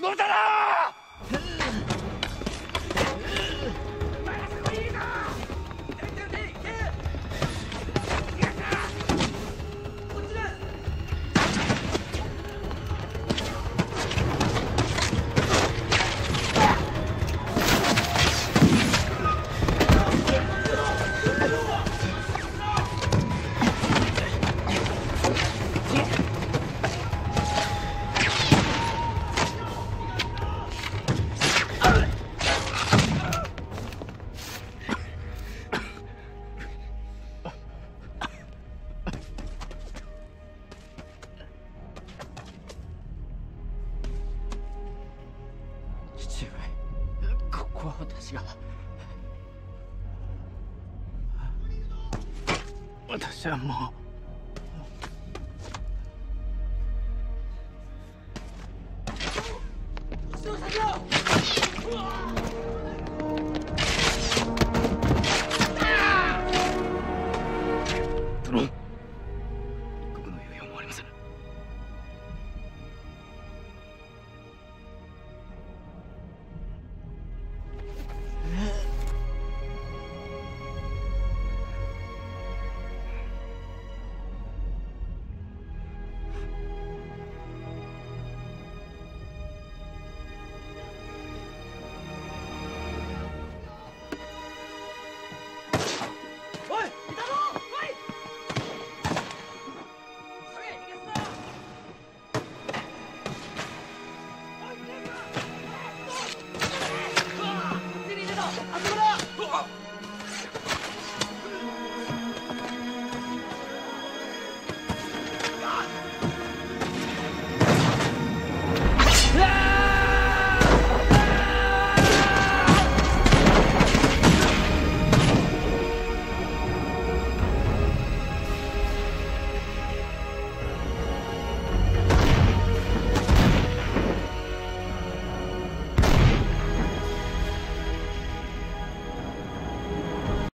野たなここは私が。私はもう。